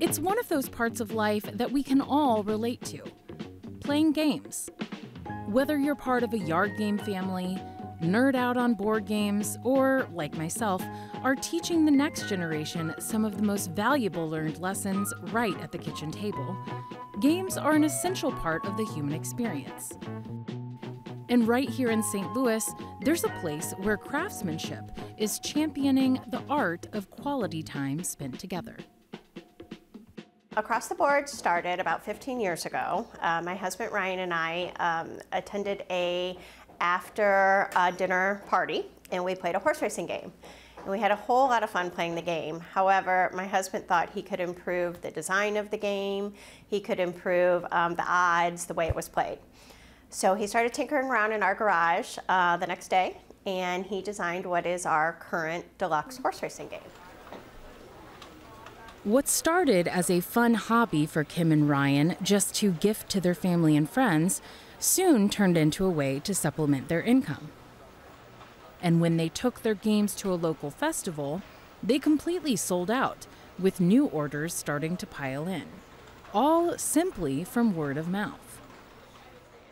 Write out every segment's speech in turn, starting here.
It's one of those parts of life that we can all relate to playing games. Whether you're part of a yard game family, nerd out on board games, or, like myself, are teaching the next generation some of the most valuable learned lessons right at the kitchen table, games are an essential part of the human experience. And right here in St. Louis, there's a place where craftsmanship is championing the art of quality time spent together. Across the Board started about 15 years ago. Uh, my husband Ryan and I um, attended a after a dinner party and we played a horse racing game. And we had a whole lot of fun playing the game. However, my husband thought he could improve the design of the game, he could improve um, the odds, the way it was played. So he started tinkering around in our garage uh, the next day and he designed what is our current deluxe horse racing game. What started as a fun hobby for Kim and Ryan just to gift to their family and friends soon turned into a way to supplement their income. And when they took their games to a local festival, they completely sold out, with new orders starting to pile in, all simply from word of mouth.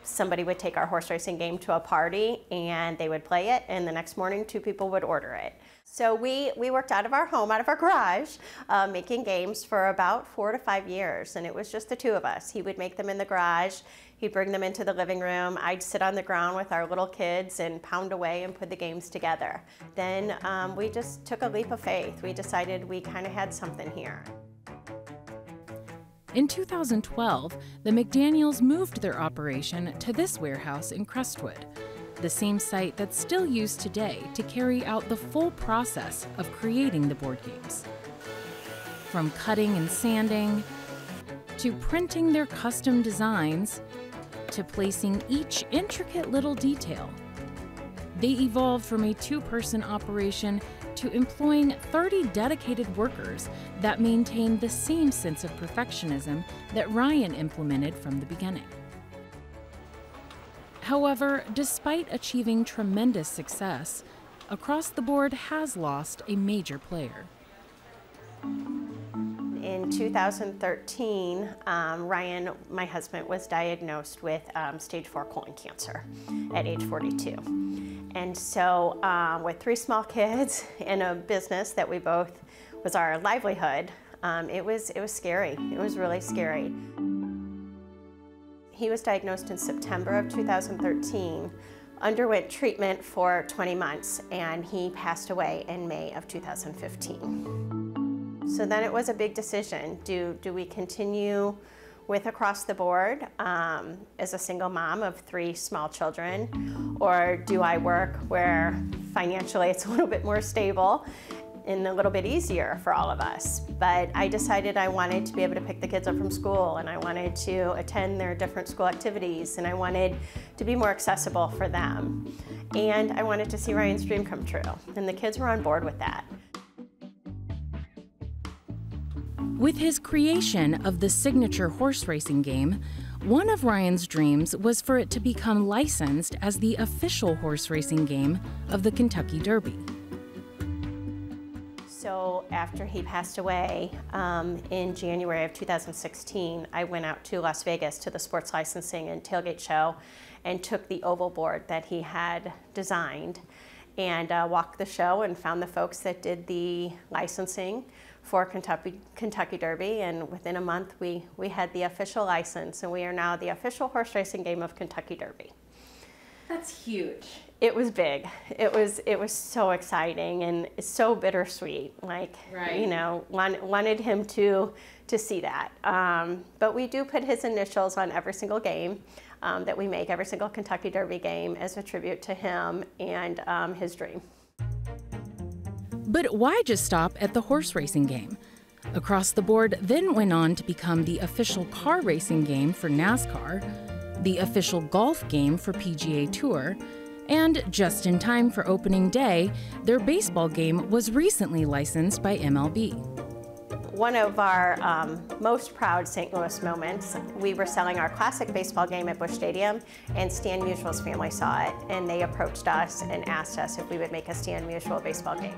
Somebody would take our horse racing game to a party and they would play it, and the next morning, two people would order it. So we, we worked out of our home, out of our garage, uh, making games for about four to five years, and it was just the two of us. He would make them in the garage, he'd bring them into the living room, I'd sit on the ground with our little kids and pound away and put the games together. Then um, we just took a leap of faith. We decided we kind of had something here. In 2012, the McDaniels moved their operation to this warehouse in Crestwood the same site that's still used today to carry out the full process of creating the board games. From cutting and sanding, to printing their custom designs, to placing each intricate little detail. They evolved from a two person operation to employing 30 dedicated workers that maintain the same sense of perfectionism that Ryan implemented from the beginning. However, despite achieving tremendous success, Across the Board has lost a major player. In 2013, um, Ryan, my husband, was diagnosed with um, stage four colon cancer at age 42. And so, um, with three small kids and a business that we both was our livelihood, um, it was it was scary. It was really scary. He was diagnosed in September of 2013, underwent treatment for 20 months, and he passed away in May of 2015. So then it was a big decision. Do, do we continue with across the board um, as a single mom of three small children, or do I work where financially it's a little bit more stable and a little bit easier for all of us. But I decided I wanted to be able to pick the kids up from school and I wanted to attend their different school activities and I wanted to be more accessible for them. And I wanted to see Ryan's dream come true. And the kids were on board with that. With his creation of the signature horse racing game, one of Ryan's dreams was for it to become licensed as the official horse racing game of the Kentucky Derby. So after he passed away um, in January of 2016, I went out to Las Vegas to the sports licensing and tailgate show and took the oval board that he had designed and uh, walked the show and found the folks that did the licensing for Kentucky, Kentucky Derby. And within a month, we, we had the official license, and we are now the official horse racing game of Kentucky Derby. That's huge. It was big. It was it was so exciting and so bittersweet. Like right. you know, want, wanted him to to see that. Um, but we do put his initials on every single game um, that we make, every single Kentucky Derby game, as a tribute to him and um, his dream. But why just stop at the horse racing game? Across the Board then went on to become the official car racing game for NASCAR the official golf game for PGA Tour, and just in time for opening day, their baseball game was recently licensed by MLB. One of our um, most proud St. Louis moments, we were selling our classic baseball game at Busch Stadium, and Stan Musial's family saw it, and they approached us and asked us if we would make a Stan Musial baseball game.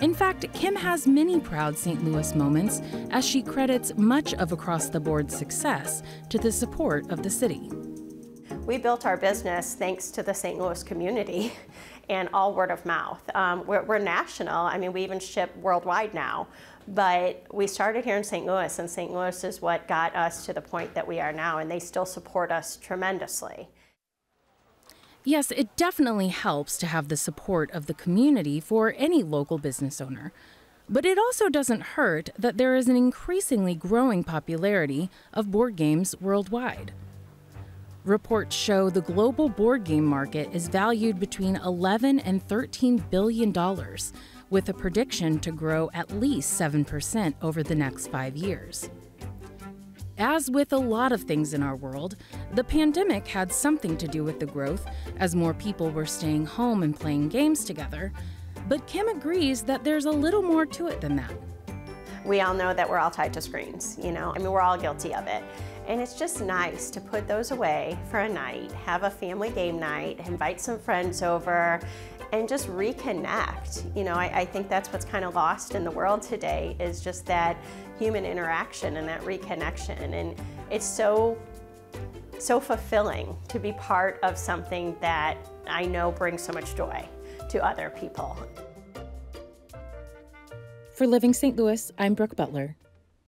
In fact, Kim has many proud St. Louis moments as she credits much of across the board success to the support of the city. We built our business thanks to the St. Louis community and all word of mouth. Um, we're, we're, national, I mean, we even ship worldwide now, but we started here in St. Louis, and St. Louis is what got us to the point that we are now, and they still support us tremendously. Yes, it definitely helps to have the support of the community for any local business owner. But it also doesn't hurt that there is an increasingly growing popularity of board games worldwide. Reports show the global board game market is valued between 11 and 13 billion dollars, with a prediction to grow at least 7% over the next 5 years. As with a lot of things in our world, the pandemic had something to do with the growth as more people were staying home and playing games together. But Kim agrees that there's a little more to it than that. We all know that we're all tied to screens, you know, I mean, we're all guilty of it. And it's just nice to put those away for a night, have a family game night, invite some friends over, and just reconnect. You know, I, I think that's what's kind of lost in the world today is just that human interaction and that reconnection. And it's so, so fulfilling to be part of something that I know brings so much joy to other people. For Living St. Louis, I'm Brooke Butler.